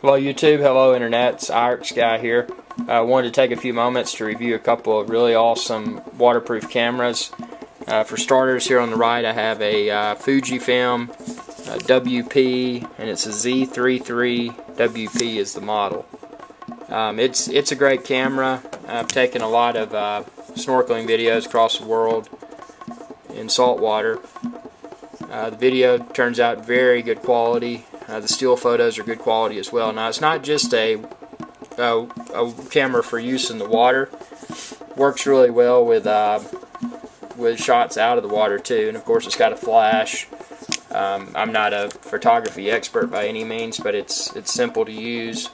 Hello YouTube, hello Internet, it's Irix Guy here. I uh, wanted to take a few moments to review a couple of really awesome waterproof cameras. Uh, for starters, here on the right I have a uh, Fujifilm WP and it's a Z33 WP is the model. Um, it's, it's a great camera. I've taken a lot of uh, snorkeling videos across the world in saltwater. Uh, the video turns out very good quality. Uh, the still photos are good quality as well. Now it's not just a, a, a camera for use in the water. Works really well with uh, with shots out of the water too. And of course it's got a flash. Um, I'm not a photography expert by any means, but it's it's simple to use.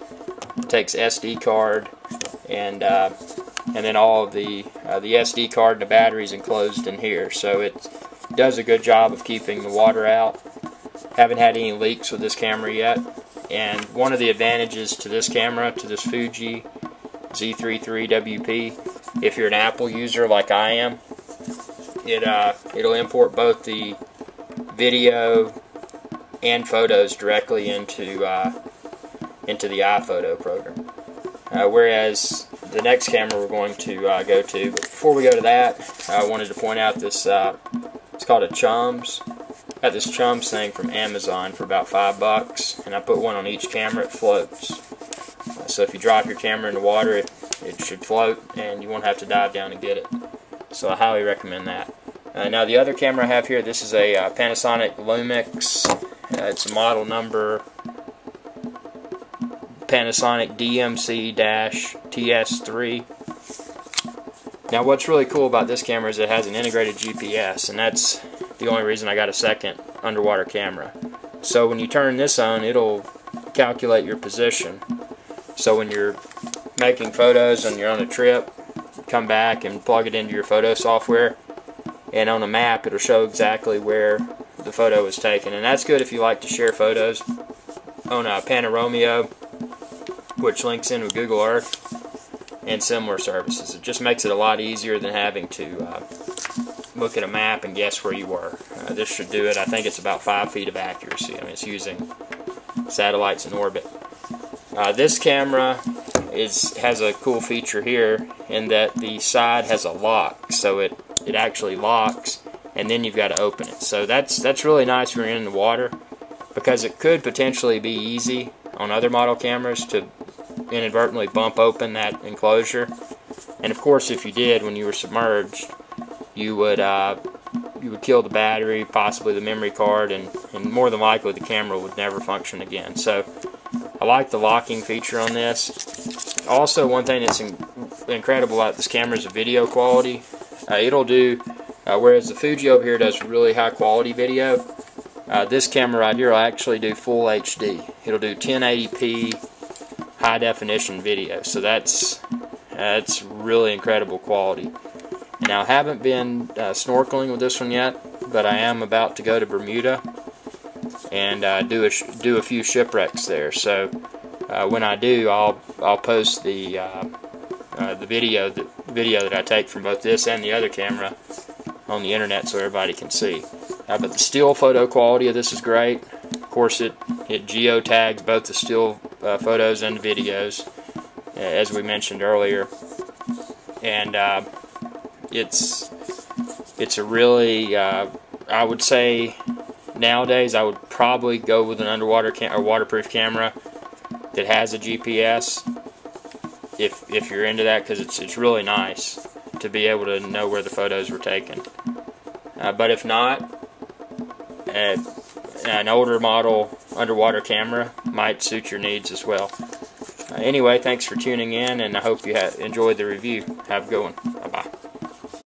It takes SD card and uh, and then all of the uh, the SD card and the batteries enclosed in here. So it does a good job of keeping the water out. Haven't had any leaks with this camera yet. And one of the advantages to this camera, to this Fuji Z33 WP, if you're an Apple user like I am, it uh, it'll import both the video and photos directly into uh, into the iPhoto program. Uh, whereas the next camera we're going to uh, go to, but before we go to that, I wanted to point out this. Uh, it's called a Chums Got this chums thing from Amazon for about five bucks, and I put one on each camera. It floats. So if you drop your camera in the water, it, it should float, and you won't have to dive down to get it. So I highly recommend that. Uh, now the other camera I have here, this is a uh, Panasonic Lumix. Uh, it's a model number Panasonic DMC-TS3. Now what's really cool about this camera is it has an integrated GPS, and that's the only reason I got a second underwater camera. So when you turn this on, it'll calculate your position. So when you're making photos and you're on a trip, come back and plug it into your photo software, and on a map it'll show exactly where the photo was taken. And that's good if you like to share photos on uh, a Panoramio, which links in with Google Earth and similar services. It just makes it a lot easier than having to uh, look at a map and guess where you were. Uh, this should do it. I think it's about five feet of accuracy. I mean, it's using satellites in orbit. Uh, this camera is has a cool feature here in that the side has a lock, so it it actually locks, and then you've got to open it. So that's that's really nice when you're in the water because it could potentially be easy on other model cameras to inadvertently bump open that enclosure. And of course, if you did when you were submerged, you would uh, you would kill the battery, possibly the memory card, and, and more than likely the camera would never function again. So I like the locking feature on this. Also, one thing that's in, incredible about this camera is the video quality. Uh, it'll do, uh, whereas the Fuji over here does really high quality video, uh, this camera right here will actually do full HD. It'll do 1080p high definition video. So that's that's really incredible quality. Now, I haven't been uh, snorkeling with this one yet, but I am about to go to Bermuda and uh, do a do a few shipwrecks there. So uh, when I do, I'll I'll post the uh, uh, the video the video that I take from both this and the other camera on the internet so everybody can see. Uh, but the still photo quality of this is great. Of course, it it geotags both the still photos and videos, as we mentioned earlier, and it's it's a really uh, I would say nowadays I would probably go with an underwater or waterproof camera that has a GPS if if you're into that because it's it's really nice to be able to know where the photos were taken. Uh, but if not, uh, an older model underwater camera might suit your needs as well. Uh, anyway, thanks for tuning in, and I hope you enjoyed the review. Have a good one.